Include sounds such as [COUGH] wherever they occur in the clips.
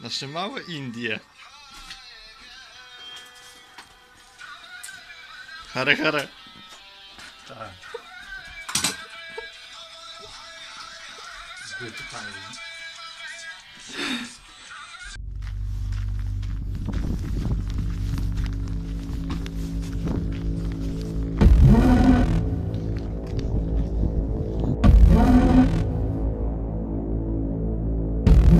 Nasze małe Indie. Hare hare. Tak. Fajnie.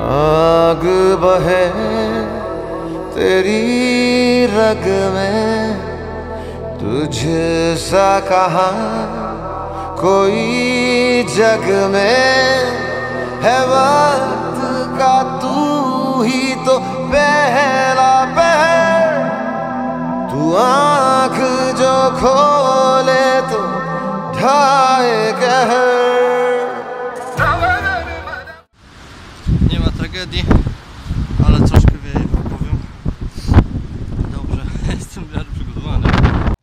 آگ بہے تیری رگ میں تجھ سا کہاں کوئی جگ میں ہے وقت کا تو ہی تو پہلا پہر۔ تو آنکھ جو کھولے تو ڈھائے کہہ ale troszkę wieje, powiem. Dobrze, [LAUGHS] jestem w miarę przygotowany.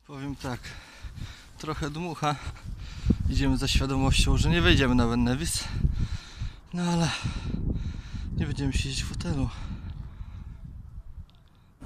Powiem tak, trochę dmucha. Idziemy za świadomością, że nie wejdziemy na Wennewis. No ale nie będziemy siedzieć w fotelu.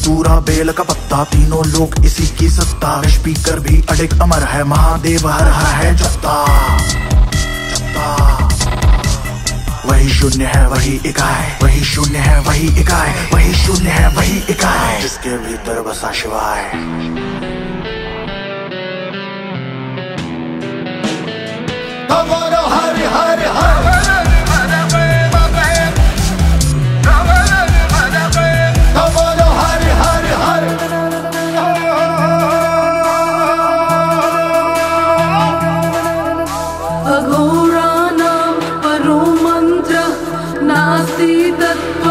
ستورا بیل کا پتا تینوں لوگ اسی کی ستا اسپیکر بھی اڈک امر ہے مہادیو ہر ہر ہے جتا وہی شونیہ ہے وہی اکائے وہی شونیہ ہے وہی اکائے وہی شونیہ ہے وہی اکائے جس کے بھیتر بسا شوائے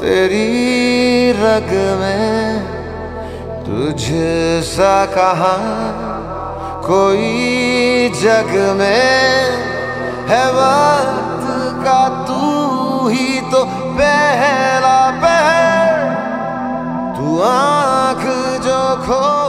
تیری رگ میں تجھ سا کہاں کوئی جگ میں ہے وقت کا تو ہی تو پہلا پہر تو آنکھ جو کھو